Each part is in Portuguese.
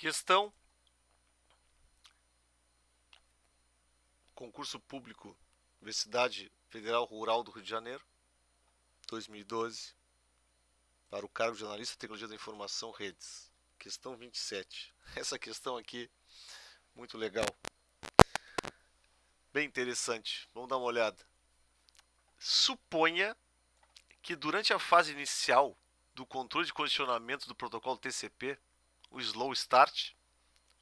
Questão concurso público Universidade Federal Rural do Rio de Janeiro 2012 para o cargo de analista de tecnologia da informação redes. Questão 27. Essa questão aqui muito legal. Bem interessante. Vamos dar uma olhada. Suponha que durante a fase inicial do controle de condicionamento do protocolo TCP, o slow start,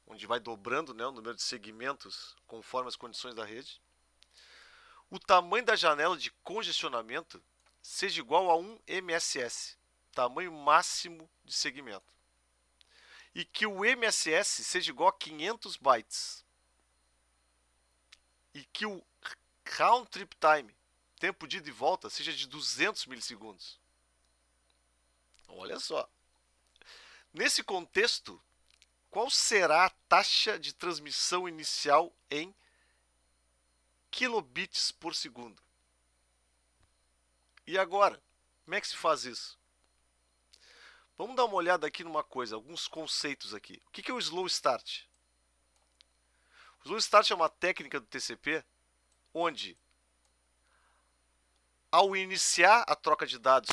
onde vai dobrando né, o número de segmentos conforme as condições da rede, o tamanho da janela de congestionamento seja igual a 1 MSS, tamanho máximo de segmento, e que o MSS seja igual a 500 bytes, e que o round trip time, tempo de ida e volta, seja de 200 milissegundos. Olha só. Nesse contexto, qual será a taxa de transmissão inicial em kilobits por segundo? E agora, como é que se faz isso? Vamos dar uma olhada aqui numa coisa, alguns conceitos aqui. O que é o slow start? O slow start é uma técnica do TCP onde, ao iniciar a troca de dados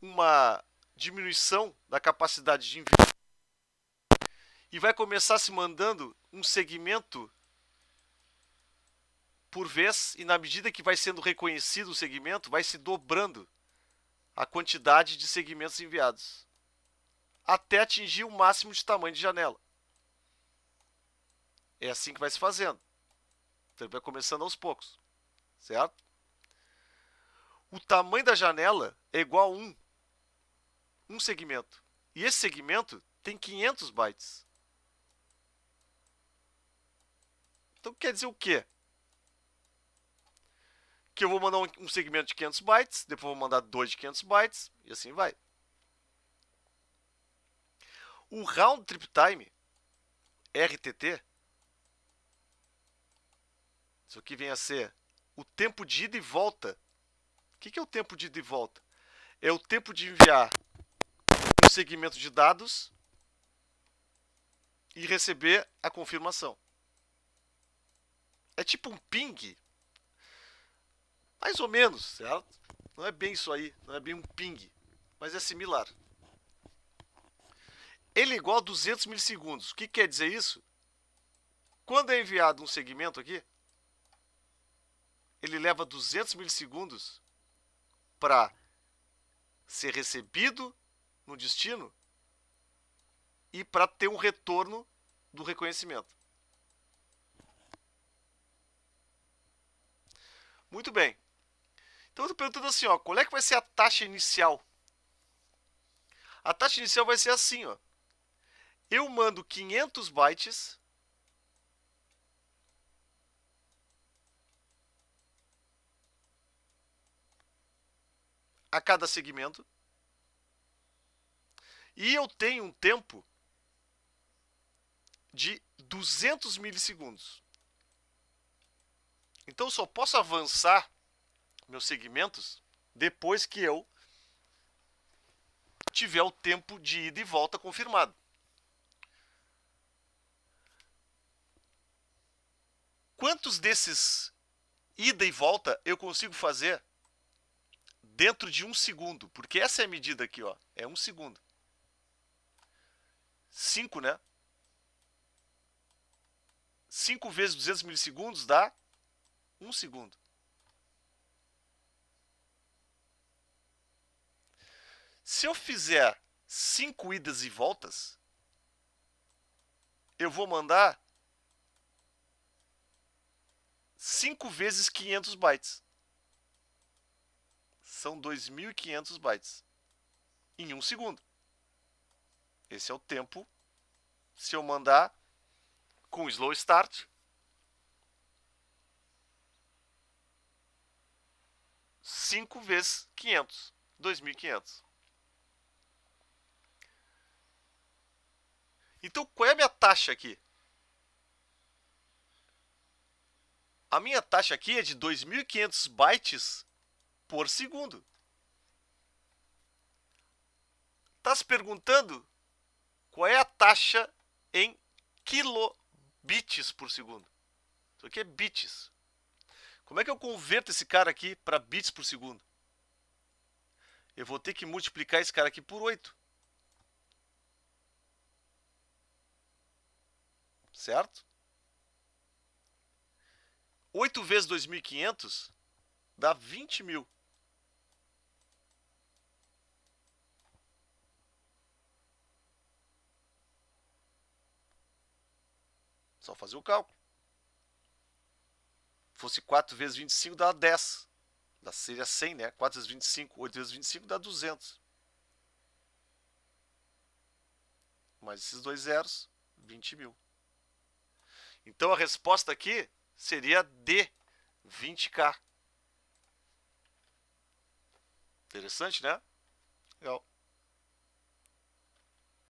uma diminuição da capacidade de envio e vai começar se mandando um segmento por vez e na medida que vai sendo reconhecido o segmento, vai se dobrando a quantidade de segmentos enviados até atingir o máximo de tamanho de janela. É assim que vai se fazendo. Então vai começando aos poucos, certo? O tamanho da janela é igual a 1 um segmento. E esse segmento tem 500 bytes. Então quer dizer o quê? Que eu vou mandar um segmento de 500 bytes, depois vou mandar dois de 500 bytes e assim vai. O round trip time RTT isso aqui vem a ser o tempo de ida e volta. O que é o tempo de ida e volta? É o tempo de enviar segmento de dados e receber a confirmação. É tipo um ping. Mais ou menos, certo? Não é bem isso aí, não é bem um ping, mas é similar. Ele é igual a 200 milissegundos. O que quer dizer isso? Quando é enviado um segmento aqui, ele leva 200 milissegundos para ser recebido no destino e para ter um retorno do reconhecimento. Muito bem. Então eu estou perguntando assim, ó, qual é que vai ser a taxa inicial? A taxa inicial vai ser assim, ó. Eu mando 500 bytes a cada segmento e eu tenho um tempo de 200 milissegundos. Então eu só posso avançar meus segmentos depois que eu tiver o tempo de ida e volta confirmado. Quantos desses ida e volta eu consigo fazer dentro de um segundo? Porque essa é a medida aqui, ó, é um segundo. 5, né? 5 vezes 200 milissegundos dá 1 segundo. Se eu fizer 5 idas e voltas, eu vou mandar 5 vezes 500 bytes. São 2.500 bytes em um segundo. Esse é o tempo se eu mandar com slow start. Cinco vezes 500, 2.500. Então, qual é a minha taxa aqui? A minha taxa aqui é de 2.500 bytes por segundo. Está se perguntando qual é a taxa em kilobits por segundo. Isso aqui é bits. Como é que eu converto esse cara aqui para bits por segundo? Eu vou ter que multiplicar esse cara aqui por 8. Certo? 8 vezes 2.500 dá 20 mil. Só fazer o cálculo. Fosse 4 vezes 25 dá 10. Da seria 100, né? 4 vezes 25, 8 vezes 25 dá 200. Mais esses dois zeros, 20 mil. Então a resposta aqui seria D, 20K. Interessante, né? Legal.